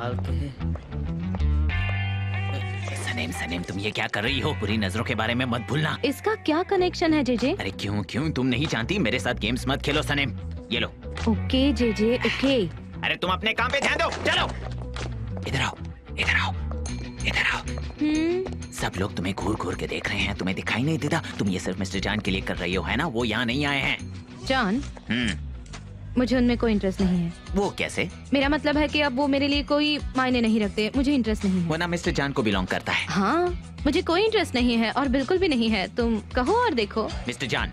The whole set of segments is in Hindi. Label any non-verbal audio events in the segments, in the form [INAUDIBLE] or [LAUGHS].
संभाल के। सनेम सनेम तुम ये क्या कर रही हो? बुरी नज़रों के बारे में मत भूलना। इसका क्या कनेक्शन है जेजे? अरे क्यों क्यों? तुम नहीं जानती? मेरे साथ गेम्स मत खेलो सनेम ये लो। Okay JJ okay. अरे तुम अपने काम पे ध्यान दो। चलो। इधर आओ इधर आओ इधर आओ। हम्म। सब लोग तुम्हें घूर घूर के देख रहे हैं। तुम्हें दिखाई नहीं देता। तुम ये सिर्फ़ मिस्टर जान के लिए कर रही हो है ना? वो यहाँ नहीं आए हैं। जान? हम्म। मुझे उनमें कोई इंटरेस्ट नहीं है। वो कैसे? मेरा मतलब है कि अब वो मेरे लिए कोई मायने नहीं रखते मुझे इंटरेस्ट नहीं है। वो ना मिस्टर जान को बिलोंग करता है। हाँ मुझे कोई इंटरेस्ट नहीं है और बिल्कुल भी नहीं है। तुम कहो और देखो। मिस्टर जान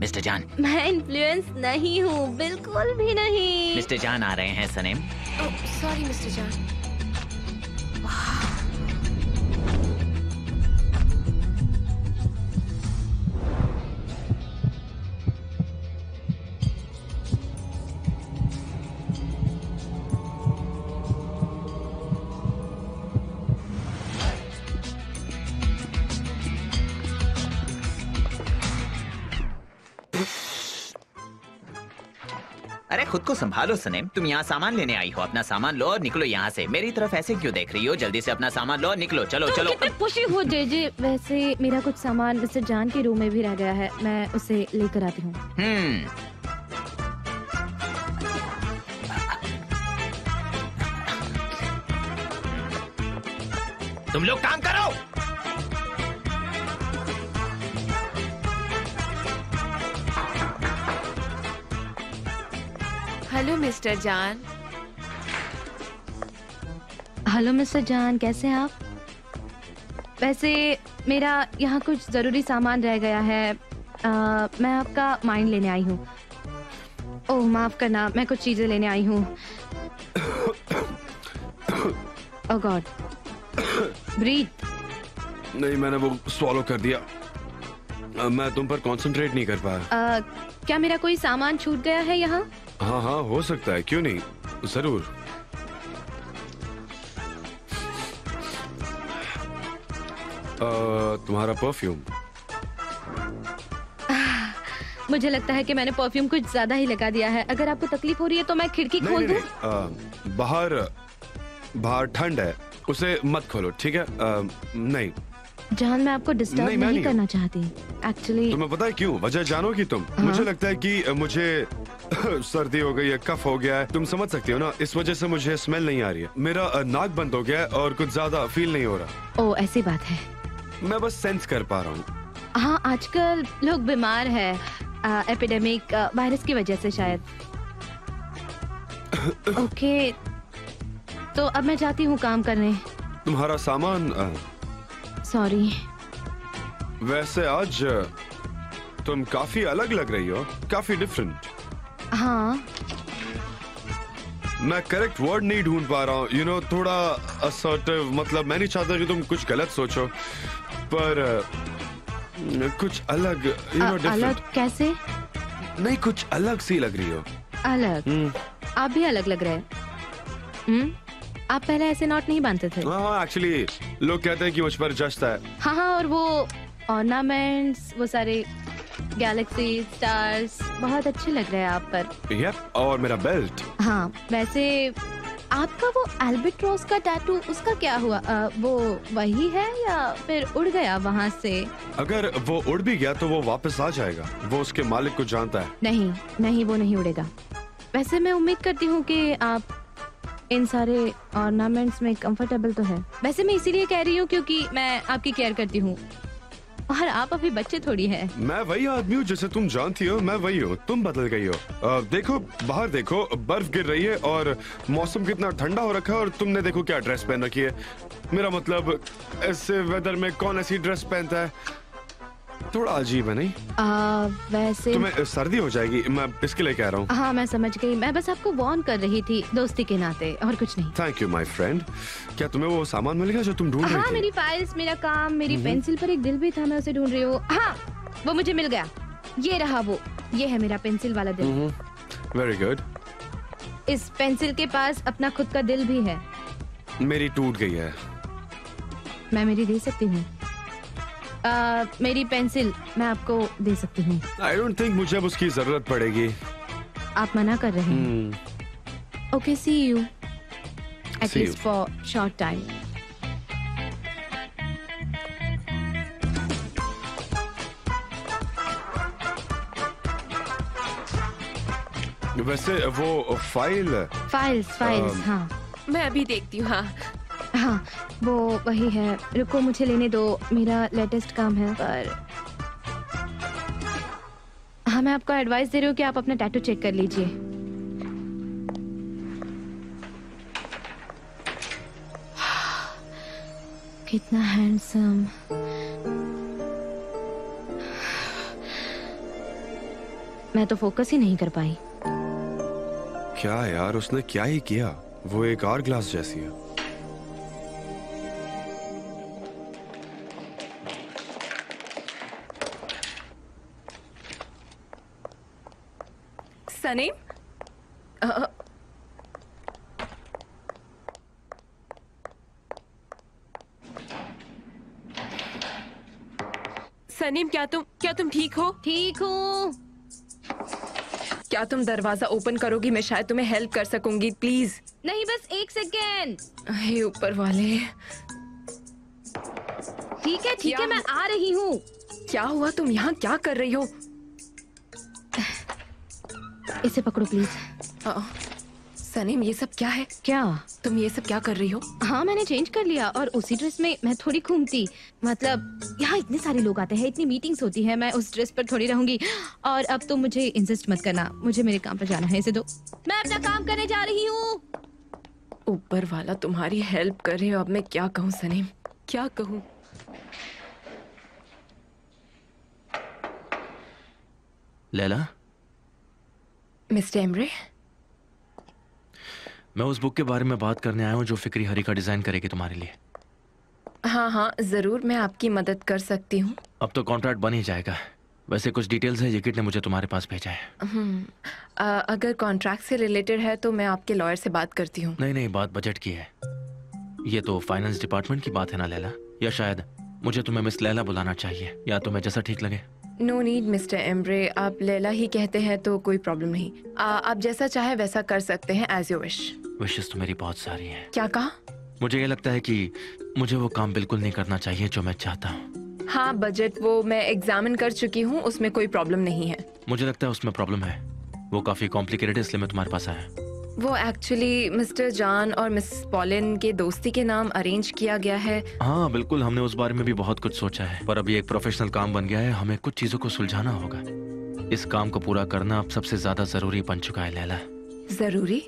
मिस्टर जान। मैं इन्फ्लुएंस नहीं हूँ बिल्कुल भी नहीं। मिस्टर जान आ रहे हैं सनेम। सॉरी मिस्टर जान। को संभालो सनेम। तुम यहाँ सामान लेने आई हो। अपना सामान लो और निकलो यहाँ से। मेरी तरफ़ ऐसे क्यों देख रही हो? जल्दी से अपना सामान लो और निकलो। चलो चलो। खुशी हो जे जे वैसे मेरा कुछ सामान मिस्टर जान के रूम में भी रह गया है। मैं उसे लेकर आती हूँ। हम्म। तुम लोग काम करो। Hello mister John. Hello mister John कैसे हैं आप? वैसे मेरा यहाँ कुछ ज़रूरी सामान रह गया है। आ, मैं आपका माइंड लेने आई हूँ। ओह माफ़ करना मैं कुछ चीज़ें लेने आई हूँ। ओह गॉड ब्रीथ नहीं मैंने वो स्वॉलो कर दिया। अ, मैं तुम पर कंसंट्रेट नहीं कर पाया क्या मेरा कोई सामान छूट गया है यहाँ? हाँ हाँ हो सकता है। क्यों नहीं? ज़रूर। तुम्हारा परफ्यूम [LAUGHS] मुझे लगता है कि मैंने परफ्यूम कुछ ज़्यादा ही लगा दिया है। अगर आपको तकलीफ़ हो रही है तो मैं खिड़की खोल दूँ? नहीं बाहर बाहर ठंड है। उसे मत खोलो ठीक है? अ, नहीं। जान मैं आपको डिस्टर्ब नहीं, नहीं, नहीं करना चाहती। एक्चुअली तुम्हें पता है क्यों? वजह जानो कि तुम? हाँ। मुझे लगता है कि मुझे [LAUGHS] सर्दी हो गई है कफ हो गया है। तुम समझ सकती हो ना इस वजह से मुझे स्मेल नहीं आ रही है। मेरा नाक बंद हो गया है और कुछ ज़्यादा फील नहीं हो रहा। ओ ऐसी बात है। मैं बस सेंस कर पा रहा हूँ। हाँ आजकल लोग बीमार है। एपिडेमिक वायरस की वजह से शायद। [COUGHS] ओके तो अब मैं जाती हूँ काम करने। तुम्हारा सामान अ, सॉरी वैसे आज तुम काफ़ी अलग लग रही हो काफ़ी डिफरेंट हाँ। मैं करेक्ट वर्ड नहीं ढूंढ पा रहा हूँ यू नो थोड़ा असर्टिव मतलब मैं नहीं चाहता कि तुम कुछ गलत सोचो पर कुछ अलग यू नो डिफरेंट अलग कैसे? नहीं कुछ अलग सी लग रही हो। अलग? हम्म, आप भी अलग लग रहे हैं। हम्म? आप पहले ऐसे नोट नहीं बांधते थे? हाँ हाँ एक्चुअली लोग कहते हैं कि मुझ पर जचता है। हाँ हाँ और वो ऑर्नामेंट्स वो सारे गैलेक्सी स्टार्स बहुत अच्छे लग रहे हैं आप पर। यप और मेरा बेल्ट हाँ वैसे आपका वो एल्बिट्रोस का टैटू उसका क्या हुआ? अ, वो वही है या फिर उड़ गया वहाँ से? अगर वो उड़ भी गया तो वो वापस आ जाएगा। वो उसके मालिक को जानता है। नहीं नहीं वो नहीं उड़ेगा। वैसे मैं उम्मीद करती हूँ कि आप इन सारे ऑर्नामेंट्स में कंफर्टेबल तो है। वैसे मैं इसीलिए कह रही हूँ क्योंकि मैं आपकी केयर करती हूँ। और आप अभी बच्चे थोड़ी है। मैं वही आदमी हूँ जिसे तुम जानती हो मैं वही हूँ। तुम बदल गई हो। अ, देखो बाहर देखो बर्फ़ गिर रही है और मौसम कितना ठंडा हो रखा है और तुमने देखो क्या ड्रेस पहन रखी है। मेरा मतलब ऐसे वेदर में कौन ऐसी ड्रेस पहनता है? थोड़ा अजीब है नहीं? आ, वैसे तुम्हें सर्दी हो जाएगी मैं इसके लिए कह रहा हूँ। हाँ मैं समझ गई। मैं बस आपको वॉर्न कर रही थी दोस्ती के नाते और कुछ नहीं। थैंक यू माय फ्रेंड क्या तुम्हें वो सामान मिल गया जो तुम ढूंढ हाँ रही थी? मेरी फाइल्स मेरा काम मेरी पेंसिल पर एक दिल भी था मैं उसे ढूंढ रही हूँ। हाँ वो मुझे मिल गया। ये रहा वो। ये है मेरा पेंसिल वाला दिल। वेरी गुड इस पेंसिल के पास अपना खुद का दिल भी है। मेरी टूट गई है। मैं मेरी दे सकती हूँ? आ, मेरी पेंसिल मैं आपको दे सकती हूँ। आई डोंट थिंक मुझे अब उसकी ज़रूरत पड़ेगी। आप मना कर रहे हैं। हम्म, okay see you you. At least for short time वैसे वो फ़ाइल फाइल्स फाइल्स हाँ। मैं अभी देखती हूँ हाँ। हाँ वो वही है। रुको, मुझे लेने दो। मेरा लेटेस्ट काम है, पर हाँ मैं आपको एडवाइस दे रही हूँ कि आप अपना टैटू चेक कर लीजिए। कितना हैंडसम मैं तो फोकस ही नहीं कर पाई। क्या यार, उसने क्या ही किया? वो एक और ग्लास जैसी है। सनीम अ, सनीम क्या तुम क्या तुम ठीक हो? ठीक हूँ। क्या तुम दरवाज़ा ओपन करोगी? मैं शायद तुम्हें हेल्प कर सकूँगी प्लीज़ नहीं बस एक सेकेंड ऊपर वाले। ठीक है ठीक है मैं आ रही हूँ। क्या हुआ? तुम यहाँ क्या कर रही हो? इसे पकड़ो प्लीज़ सनीम ये सब क्या है? क्या? तुम ये सब क्या कर रही हो? हाँ मैंने चेंज कर लिया और उसी ड्रेस में मैं थोड़ी घूमती। मतलब यहाँ इतने सारे लोग आते हैं इतनी मीटिंग्स होती है मैं उस ड्रेस पर थोड़ी रहूँगी। और अब तुम मुझे इंसिस्ट मत करना मुझे मेरे काम पर जाना है इसे दो। मैं अपना काम करने जा रही हूँ। ऊपर वाला तुम्हारी हेल्प कर रहे हो अब मैं क्या कहूँ सनीम? क्या कहूँ? लैला? Mister Emre? मैं उस बुक के बारे में बात करने आया हूँ जो फिक्री हरी का डिज़ाइन करेगी तुम्हारे लिए। हाँ हाँ ज़रूर मैं आपकी मदद कर सकती हूँ। अब तो कॉन्ट्रैक्ट बन ही जाएगा। वैसे कुछ डिटेल्स है ये ने मुझे तुम्हारे पास भेजा। है हम्म, अ, अगर कॉन्ट्रैक्ट से रिलेटेड है तो मैं आपके लॉयर से बात करती हूँ। नहीं नहीं बात बजट की है। ये तो फाइनेंस डिपार्टमेंट की बात है ना लैला? या शायद मुझे तुम्हें मिस लैला बुलाना चाहिए या तुम्हें जैसा ठीक लगे? नो नीड मिस्टर एमरे आप लैला ही कहते हैं तो कोई प्रॉब्लम नहीं। आ, आप जैसा चाहे वैसा कर सकते हैं एज यू विश विशेष तो मेरी बहुत सारी हैं। क्या कहा? मुझे ये लगता है कि मुझे वो काम बिल्कुल नहीं करना चाहिए जो मैं चाहता हूँ। हाँ बजट वो मैं एग्जामिन कर चुकी हूँ उसमें कोई प्रॉब्लम नहीं है। मुझे लगता है उसमें प्रॉब्लम है। वो काफ़ी कॉम्प्लिकेटेड है इसलिए मैं तुम्हारे पास आया वो एक्चुअली मिस्टर जॉन और मिस पॉलिन के दोस्ती के नाम अरेंज किया गया है। हाँ बिल्कुल हमने उस बारे में भी बहुत कुछ सोचा है। पर अभी एक प्रोफेशनल काम बन गया है हमें कुछ चीज़ों को सुलझाना होगा। इस काम को पूरा करना अब सबसे ज़्यादा ज़रूरी बन चुका है लैला। ज़रूरी?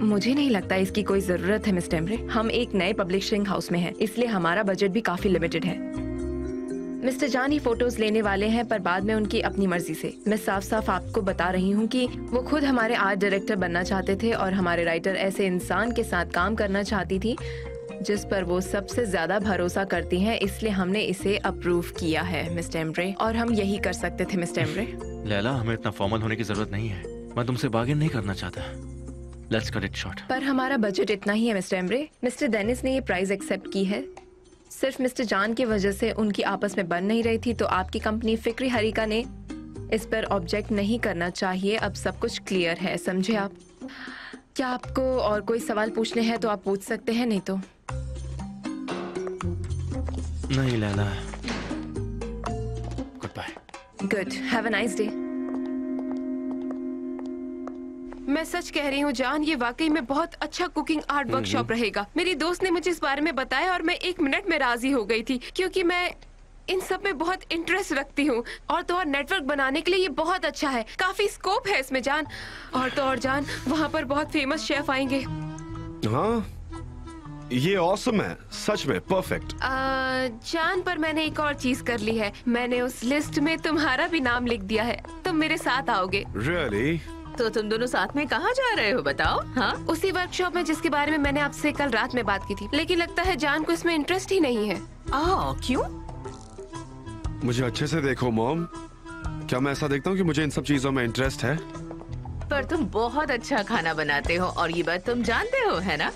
मुझे नहीं लगता इसकी कोई ज़रूरत है मिस्टर हम एक नए पब्लिशिंग हाउस में हैं इसलिए हमारा बजट भी काफ़ी लिमिटेड है। मिस्टर जान ही फ़ोटोज़ लेने वाले हैं पर बाद में उनकी अपनी मर्ज़ी से। मैं साफ़ साफ़ आपको बता रही हूँ कि वो खुद हमारे आर्ट डायरेक्टर बनना चाहते थे और हमारे राइटर ऐसे इंसान के साथ काम करना चाहती थी जिस पर वो सबसे ज़्यादा भरोसा करती हैं इसलिए हमने इसे अप्रूव किया है मिस्टर एमरे और हम यही कर सकते थे मिस्टर एमरे लैला हमें इतना फॉर्मल होने की ज़रूरत नहीं है। मैं तुमसे बार्गेन नहीं करना चाहता। लेट्स कट इट शॉर्ट पर हमारा बजट इतना ही है मिस्टर एमरे मिस्टर डेनिस ने ये प्राइस एक्सेप्ट की है। सिर्फ़ मिस्टर जान की वजह से उनकी आपस में बन नहीं रही थी तो आपकी कंपनी फिक्री हरिका ने इस पर ऑब्जेक्ट नहीं करना चाहिए। अब सब कुछ क्लियर है समझे आप? क्या आपको और कोई सवाल पूछने हैं तो आप पूछ सकते हैं नहीं तो? नहीं Leyla. Goodbye good have a nice day मैं सच कह रही हूँ जान ये वाकई में बहुत अच्छा कुकिंग आर्ट वर्कशॉप रहेगा। मेरी दोस्त ने मुझे इस बारे में बताया और मैं एक मिनट में राज़ी हो गई थी क्योंकि मैं इन सब में बहुत इंटरेस्ट रखती हूँ। और तो और नेटवर्क बनाने के लिए ये बहुत अच्छा है। काफ़ी स्कोप है इसमें जान। और तो और जान वहाँ पर बहुत फ़ेमस शेफ आएँगे। हाँ ये ऑसम है सच में परफेक्ट जान पर मैंने एक और चीज़ कर ली है। मैंने उस लिस्ट में तुम्हारा भी नाम लिख दिया है। तुम मेरे साथ आओगे। रियली तो तुम दोनों साथ में कहाँ जा रहे हो बताओ हाँ? उसी वर्कशॉप में जिसके बारे में मैंने आपसे कल रात में बात की थी। लेकिन लगता है जान को इसमें इंटरेस्ट ही नहीं है। आ, क्यों? मुझे अच्छे से देखो मोम। क्या मैं ऐसा देखता हूँ कि मुझे इन सब चीज़ों में इंटरेस्ट है? पर तुम बहुत अच्छा खाना बनाते हो और ये बात तुम जानते हो है ना?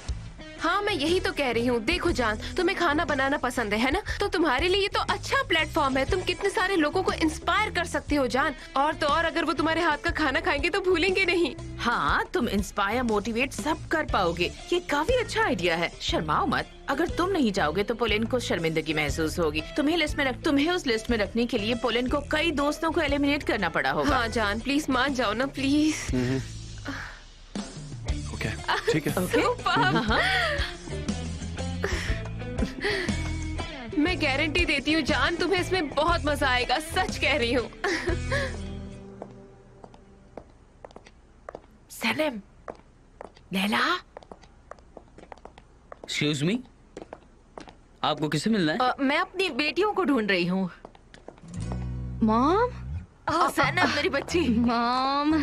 हाँ मैं यही तो कह रही हूँ। देखो जान तुम्हें खाना बनाना पसंद है है ना? तो तुम्हारे लिए तो अच्छा प्लेटफॉर्म है। तुम कितने सारे लोगों को इंस्पायर कर सकते हो जान। और तो और अगर वो तुम्हारे हाथ का खाना खाएँगे तो भूलेंगे नहीं। हाँ तुम इंस्पायर मोटिवेट सब कर पाओगे। ये काफ़ी अच्छा आइडिया है। शर्माओ मत। अगर तुम नहीं जाओगे तो पोलिन को शर्मिंदगी महसूस होगी। तुम्हें लिस्ट में रख तुम्हें उस लिस्ट में रखने के लिए पोलिन को कई दोस्तों को एलिमिनेट करना पड़ा होगा। हाँ जान प्लीज़ मान जाओ ना प्लीज़ ओके ठीक है सुपर मैं गारंटी देती हूँ जान तुम्हें इसमें बहुत मज़ा आएगा सच कह रही हूँ। सनम लैला एक्सक्यूज मी आपको किसे मिलना है? अ, मैं अपनी बेटियों को ढूंढ रही हूँ। मॉम सनम मेरी बच्ची। मॉम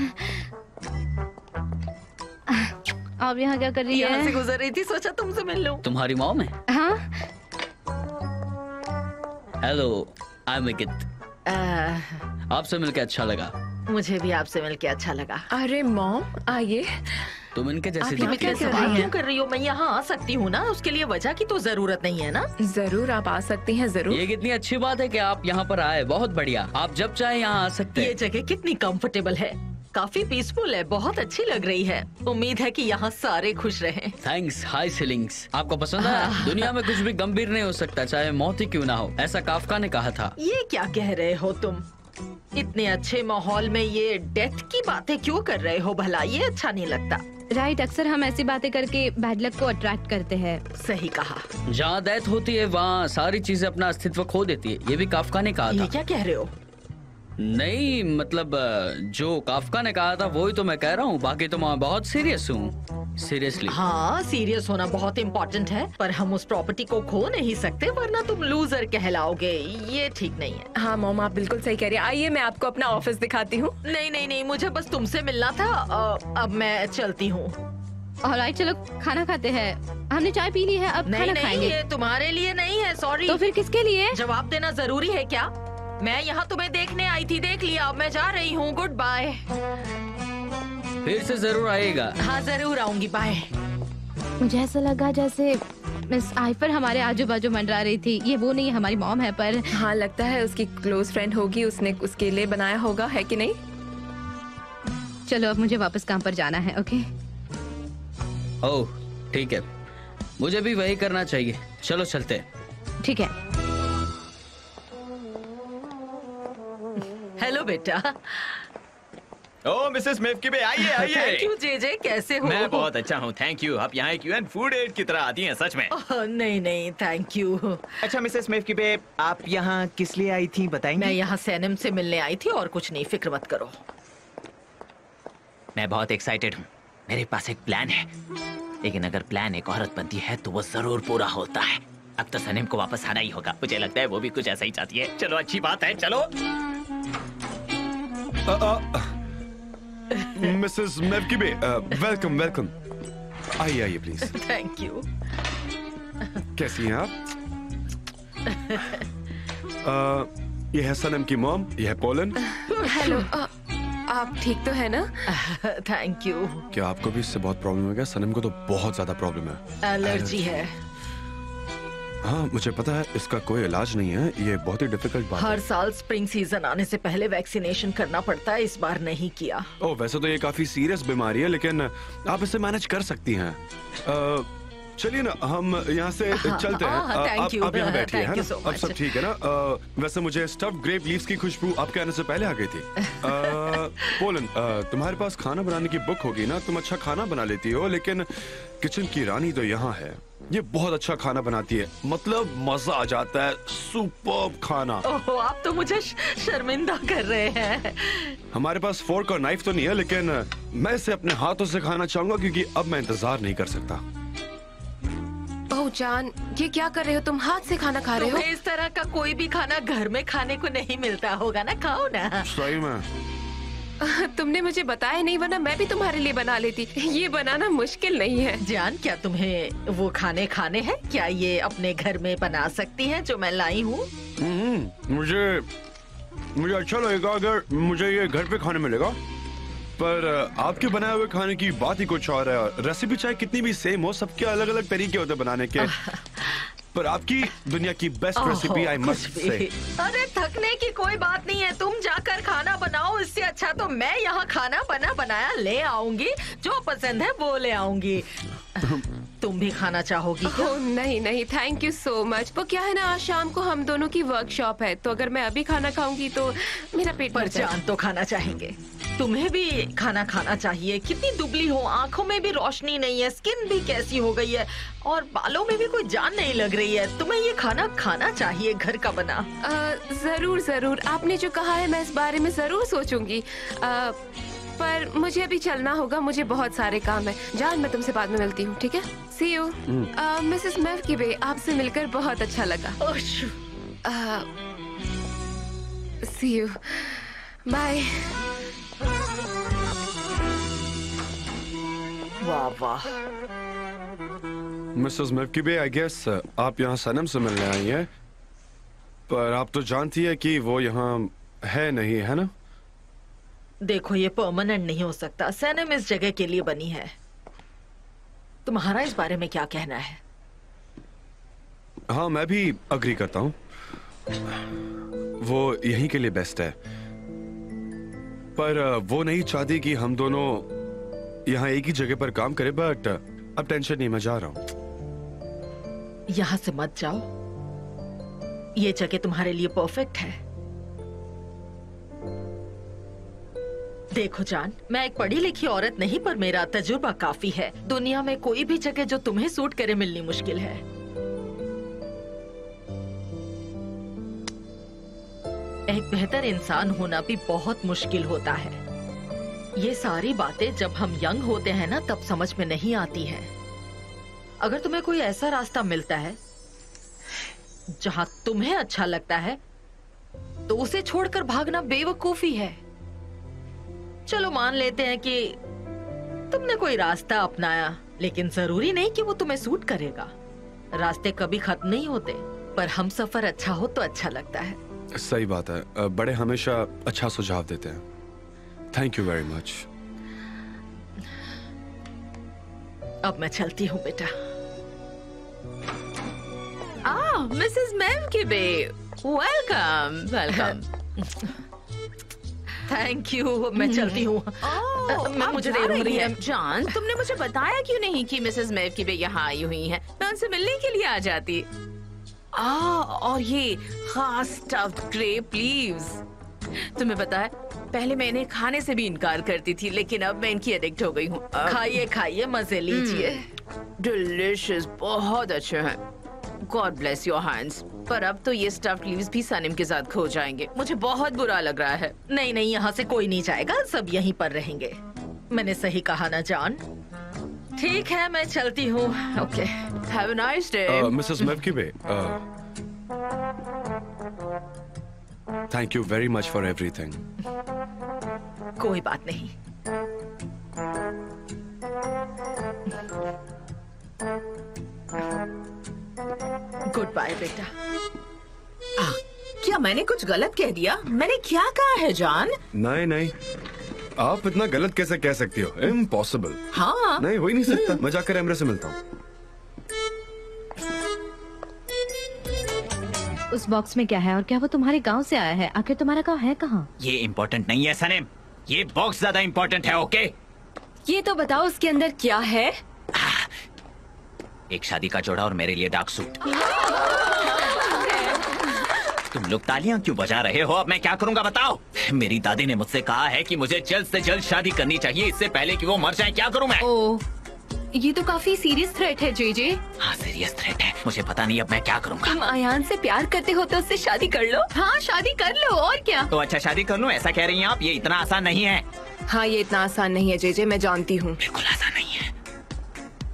आप यहाँ क्या कर रही यहाँ से है गुजर रही थी सोचा तुमसे मिल लूँ। तुम्हारी मॉम है हाँ? हेलो आई एम विकित आपसे मिलकर अच्छा लगा। मुझे भी आपसे मिलकर अच्छा लगा। अरे मॉम आइए। तुम इनके जैसे आप क्या कर रही सवाल क्यों कर रही हो? मैं यहाँ आ सकती हूँ ना? उसके लिए वजह की तो ज़रूरत नहीं है ना? ज़रूर आप आ सकती हैं ज़रूर। ये कितनी अच्छी बात है कि आप यहाँ पर आए। बहुत बढ़िया। आप जब चाहे यहाँ आ सकते हैं। ये जगह कितनी कंफर्टेबल है। काफ़ी पीसफुल है बहुत अच्छी लग रही है। उम्मीद है कि यहाँ सारे खुश रहे। थैंक्स हाई सीलिंग्स आपको पसंद है। दुनिया में कुछ भी गंभीर नहीं हो सकता चाहे मौत ही क्यों ना हो ऐसा काफका ने कहा था। ये क्या कह रहे हो तुम? इतने अच्छे माहौल में ये डेथ की बातें क्यों कर रहे हो भला? ये अच्छा नहीं लगता। राइट अक्सर हम ऐसी बातें करके बैड लक को अट्रैक्ट करते हैं। सही कहा। जहाँ डेथ होती है वहाँ सारी चीज़ें अपना अस्तित्व खो देती है ये भी काफका ने कहा था। क्या कह रहे हो? नहीं मतलब जो काफका ने कहा था वही तो मैं कह रहा हूँ। बाकी तो मैं बहुत सीरियस हूँ। सीरियसली हाँ सीरियस होना बहुत इम्पोर्टेंट है पर हम उस प्रॉपर्टी को खो नहीं सकते वरना तुम लूजर कहलाओगे। ये ठीक नहीं है। हाँ मोम आप बिल्कुल सही कह रही है। आइए मैं आपको अपना ऑफ़िस दिखाती हूँ। नहीं नहीं नहीं मुझे बस तुमसे मिलना था। अब मैं चलती हूँ। और राइट चलो खाना खाते हैं। हमने चाय पी ली है अब नहीं खाना नहीं खाएँगे। ये तुम्हारे लिए नहीं है सॉरी तो फिर किसके लिए? जवाब देना ज़रूरी है क्या? मैं यहाँ तुम्हें देखने आई थी। देख लिया। अब मैं जा रही हूँ। गुड बाय फिर से ज़रूर आएगा। हाँ ज़रूर आऊँगी। बाय मुझे ऐसा लगा जैसे मिस आइफर हमारे आजू बाजू मंडरा रही थी। ये वो नहीं हमारी मॉम है पर हाँ लगता है उसकी क्लोज फ्रेंड होगी। उसने उसके लिए बनाया होगा है कि नहीं? चलो अब मुझे वापस काम पर जाना है ओके ओह ठीक है। मुझे भी वही करना चाहिए। चलो चलते ठीक है। बेटा। ओ मिसेस मेवकी आइए [LAUGHS] आइए। थैंक यू जे जे कैसे हो? मैं बहुत अच्छा हूँ थैंक यू आप यहाँ क्यू एंड फ़ूड एड की तरह आती हैं सच में। ओह, नहीं नहीं थैंक यू अच्छा मिसेस मेवकी बे आप यहाँ किस लिए आई थी बताएँगे? मैं यहाँ सैनम से मिलने आई थी और कुछ नहीं फ़िक्र मत करो। मैं बहुत एक्साइटेड हूँ। मेरे पास एक प्लान है। लेकिन अगर प्लान एक औरत बनती है तो वो ज़रूर पूरा होता है। अब तो सनीम को वापस आना ही होगा। मुझे लगता है वो भी कुछ ऐसा ही चाहती है। चलो अच्छी बात है चलो। मिसेस मेवकीबे वेलकम वेलकम आइए आइए प्लीज़ थैंक यू कैसी हैं आप ये है सनम की मॉम ये है पोलन हेलो आप ठीक तो है ना थैंक यू क्या आपको भी इससे बहुत प्रॉब्लम है क्या सनम को तो बहुत ज़्यादा प्रॉब्लम है एलर्जी है हाँ मुझे पता है इसका कोई इलाज नहीं है। ये बहुत ही डिफ़िकल्ट बात हर है। साल स्प्रिंग सीज़न आने से पहले वैक्सीनेशन करना पड़ता है इस बार नहीं किया। ओ वैसे तो ये काफ़ी सीरियस बीमारी है लेकिन आप इसे मैनेज कर सकती हैं। चलिए ना हम यहाँ से हाँ, चलते हैं। हाँ, अ, thank आप आप यहाँ बैठिए है ना? so अब सब ठीक है ना? अ, वैसे मुझे स्टफ़ ग्रेप लीव्स की खुशबू आपके आने से पहले आ गई थी। पोलन तुम्हारे पास खाना बनाने की बुक होगी ना तुम अच्छा खाना बना लेती हो लेकिन किचन की रानी तो यहाँ है। ये बहुत अच्छा खाना बनाती है। मतलब मज़ा आ जाता है। सुपर खाना। ओह आप तो मुझे शर्मिंदा कर रहे हैं। हमारे पास फोर्क और नाइफ तो नहीं है लेकिन मैं इसे अपने हाथों से खाना चाहूँगा क्योंकि अब मैं इंतज़ार नहीं कर सकता। ओह जान ये क्या कर रहे हो? तुम हाथ से खाना खा रहे हो? इस तरह का कोई भी खाना घर में खाने को नहीं मिलता होगा ना? खाओ ना। सही में। तुमने मुझे बताया नहीं वरना मैं भी तुम्हारे लिए बना लेती। ये बनाना मुश्किल नहीं है। जान क्या तुम्हें वो खाने खाने हैं? क्या ये अपने घर में बना सकती हैं जो मैं लाई हूँ? हम्म, मुझे मुझे अच्छा लगेगा अगर मुझे ये घर पे खाने मिलेगा। पर आपके बनाए हुए खाने की बात ही कुछ और है। रेसिपी चाहे कितनी भी सेम हो सबके अलग अलग तरीके होते बनाने के। [LAUGHS] पर आपकी दुनिया की best recipe I must say अरे थकने की कोई बात नहीं है। तुम जाकर खाना बनाओ इससे अच्छा तो मैं यहाँ खाना बना बनाया ले आऊँगी। जो पसंद है वो ले आऊँगी। [LAUGHS] तुम भी खाना चाहोगी। क्या? ओह नहीं नहीं थैंक यू सो मच वो क्या है ना आज शाम को हम दोनों की वर्कशॉप है तो अगर मैं अभी खाना खाऊँगी तो मेरा पेट पर जान तो खाना चाहेंगे। तुम्हें भी खाना खाना चाहिए। कितनी दुबली हो आँखों में भी रोशनी नहीं है स्किन भी कैसी हो गई है और बालों में भी कोई जान नहीं लग रही है। तुम्हें ये खाना खाना चाहिए घर का बना। अ, ज़रूर ज़रूर। आपने जो कहा है मैं इस बारे में ज़रूर सोचूँगी। अ, पर मुझे अभी चलना होगा मुझे बहुत सारे काम है। जान मैं तुमसे बाद में मिलती हूँ ठीक है? सी यू मिसेस बे आपसे मिलकर बहुत अच्छा लगा। सी यू बाय वाह वाह। मिसेस मेवकीबे आई गेस आप यहाँ सनम से मिलने आई हैं। पर आप तो जानती है कि वो यहाँ है नहीं है ना? देखो ये परमानेंट नहीं हो सकता। सैनम इस जगह के लिए बनी है। तुम्हारा इस बारे में क्या कहना है? हाँ मैं भी अग्री करता हूँ। वो यहीं के लिए बेस्ट है। पर वो नहीं चाहती कि हम दोनों यहाँ एक ही जगह पर काम करें बट अब टेंशन नहीं मैं जा रहा हूँ। यहाँ से मत जाओ। ये जगह तुम्हारे लिए परफेक्ट है। देखो जान, मैं एक पढ़ी लिखी औरत नहीं, पर मेरा तजुर्बा काफ़ी है। दुनिया में कोई भी जगह जो तुम्हें सूट करे मिलनी मुश्किल है। एक बेहतर इंसान होना भी बहुत मुश्किल होता है। ये सारी बातें जब हम यंग होते हैं ना, तब समझ में नहीं आती है। अगर तुम्हें कोई ऐसा रास्ता मिलता है, जहाँ तुम्हें अच्छा लगता है तो उसे छोड़कर भागना बेवकूफ़ी है। चलो मान लेते हैं कि तुमने कोई रास्ता अपनाया लेकिन ज़रूरी नहीं कि वो तुम्हें सूट करेगा। रास्ते कभी खत्म नहीं होते पर हम सफ़र अच्छा हो तो अच्छा लगता है। सही बात है। बड़े हमेशा अच्छा सुझाव देते हैं। थैंक यू वेरी मच अब मैं चलती हूँ बेटा। आ mrs Mevkibe welcome welcome thank you मैं चलती हूँ। मैं मुझे देर हो रही है। जान तुमने मुझे बताया क्यों नहीं कि मिसेस मेव की बे यहाँ आई हुई हैं? मैं उनसे मिलने के लिए आ जाती। आ और ये खास स्टफ्ड ग्रेप लीव्स तुम्हें पता है पहले मैं इन्हें खाने से भी इनकार करती थी लेकिन अब मैं इनकी एडिक्ट हो गई हूँ। खाइए खाइए मज़े लीजिए। डिलिशियस बहुत अच्छे हैं। गॉड ब्लेस योर हैंड्स पर अब तो ये स्टफ्ड लीव्स भी सनिम के साथ खो जाएँगे। मुझे बहुत बुरा लग रहा है। नहीं नहीं यहाँ से कोई नहीं जाएगा। सब यहीं पर रहेंगे। मैंने सही कहा ना जान? ठीक है मैं चलती हूँ। Okay have a nice day mrs Mevkibe thank you very much for everything कोई बात नहीं। बाय बेटा। आ, क्या मैंने कुछ गलत कह दिया? मैंने क्या कहा है जान? नहीं नहीं। आप इतना गलत कैसे कह सकती हो? इम्पॉसिबल हाँ। नहीं हो ही नहीं सकता। मैं जाकर एमरे से मिलता हूँ। उस बॉक्स में क्या है और क्या वो तुम्हारे गाँव से आया है? आखिर तुम्हारा गाँव है कहाँ? ये इम्पोर्टेंट नहीं है सनेम। ये बॉक्स ज़्यादा इम्पोर्टेंट है ओके ये तो बताओ उसके अंदर क्या है? एक शादी का जोड़ा और मेरे लिए डार्क सूट। तुम लोग तालियाँ क्यों बजा रहे हो? अब मैं क्या करूँगा बताओ? मेरी दादी ने मुझसे कहा है कि मुझे जल्द से जल्द शादी करनी चाहिए इससे पहले कि वो मर जाए क्या करूँ मैं? ओ ये तो काफ़ी सीरियस थ्रेट है जे जे हाँ सीरियस थ्रेट है। मुझे पता नहीं अब मैं क्या करूँगा। तुम आयान से प्यार करते हो तो उससे शादी कर लो। हाँ शादी कर लो और क्या? तो अच्छा शादी कर लो ऐसा कह रही हैं आप? ये इतना आसान नहीं है। हाँ ये इतना आसान नहीं है जे जे मैं जानती हूँ। बिल्कुल आसान नहीं है।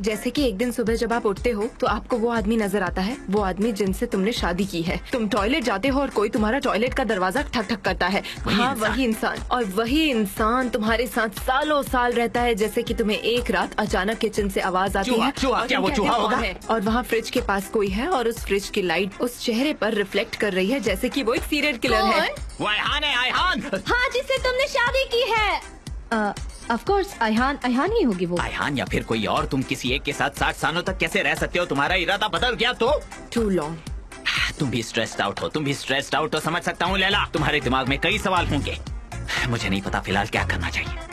जैसे कि एक दिन सुबह जब आप उठते हो तो आपको वो आदमी नज़र आता है वो आदमी जिनसे तुमने शादी की है। तुम टॉयलेट जाते हो और कोई तुम्हारा टॉयलेट का दरवाज़ा ठक ठक करता है। वही हाँ इंसान। वही इंसान। और वही इंसान तुम्हारे साथ सालों साल रहता है जैसे कि तुम्हें एक रात अचानक किचन से आवाज़ आती है चूहा, और क्या वो चूहा होगा? और वहाँ फ्रिज के पास कोई है और उस फ्रिज की लाइट उस चेहरे पर रिफ्लेक्ट कर रही है जैसे कि वो एक सीरियल किलर है। है हाँ जिससे तुमने शादी की है। ऑफ़ कोर्स अहान अहान ही होगी वो। अहान या फिर कोई और तुम किसी एक के साथ साठ सालों तक कैसे रह सकते हो? तुम्हारा इरादा बदल गया तो। टू लॉन्ग तुम भी स्ट्रेस्ड आउट हो तुम भी स्ट्रेस्ड आउट हो समझ सकता हूँ लैला। तुम्हारे दिमाग में कई सवाल होंगे। मुझे नहीं पता फ़िलहाल क्या करना चाहिए।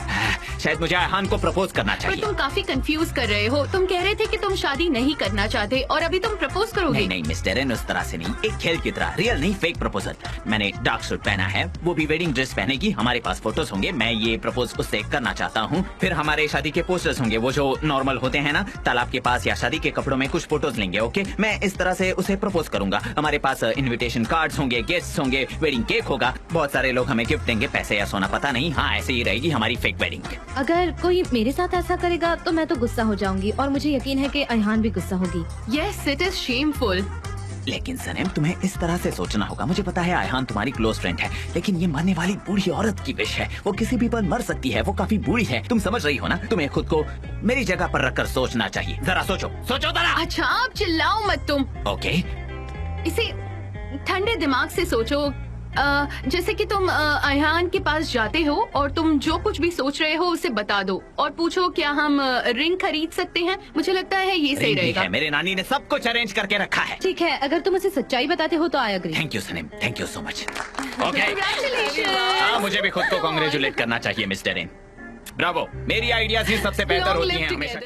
शायद मुझे आयहान को प्रपोज करना चाहिए। पर तुम काफ़ी कंफ्यूज कर रहे हो। तुम कह रहे थे कि तुम शादी नहीं करना चाहते और अभी तुम प्रपोज करोगे। नहीं नहीं मिस्टर एन उस तरह से नहीं। एक खेल की तरह रियल नहीं फेक प्रपोजल मैंने डार्क सूट पहना है वो भी वेडिंग ड्रेस पहनेगी हमारे पास फ़ोटोज़ होंगे मैं ये प्रपोज उससे करना चाहता हूँ। फिर हमारे शादी के पोस्टर्स होंगे वो जो नॉर्मल होते हैं ना तालाब के पास या शादी के कपड़ों में कुछ फ़ोटोज़ लेंगे ओके मैं इस तरह से उसे प्रपोज करूँगा। हमारे पास इनविटेशन कार्ड होंगे गेस्ट होंगे वेडिंग केक होगा बहुत सारे लोग हमें गिफ्ट देंगे पैसे या सोना पता नहीं। हाँ ऐसे ही रहेगी हमारी फेक वेडिंग अगर कोई मेरे साथ ऐसा करेगा तो मैं तो गुस्सा हो जाऊँगी और मुझे यकीन है कि अहान भी गुस्सा होगी। यस इट इज़ शेमफुल लेकिन सनेम तुम्हें इस तरह से सोचना होगा। मुझे पता है आयहान तुम्हारी क्लोज फ्रेंड है लेकिन ये मरने वाली बूढ़ी औरत की विश है। वो किसी भी पल मर सकती है। वो काफ़ी बूढ़ी है। तुम समझ रही हो ना? तुम्हें खुद को मेरी जगह पर रखकर सोचना चाहिए। जरा सोचो। सोचो जरा। अच्छा आप चिल्लाओ मत तुम। ओके इसे ठंडे दिमाग से सोचो। जैसे कि तुम अ, अयहान के पास जाते हो और तुम जो कुछ भी सोच रहे हो उसे बता दो और पूछो क्या हम रिंग खरीद सकते हैं। मुझे लगता है ये सही रहेगा। है मेरे नानी ने सब कुछ अरेंज करके रखा है। ठीक है अगर तुम उसे सच्चाई बताते हो तो I agree thank you Sanem thank you so much okay मुझे भी खुद को कॉन्ग्रेचुलेट करना चाहिए मिस्टर एन ब्रावो मेरी आइडियाज़ ही सबसे बेहतर होती हैं हमेशा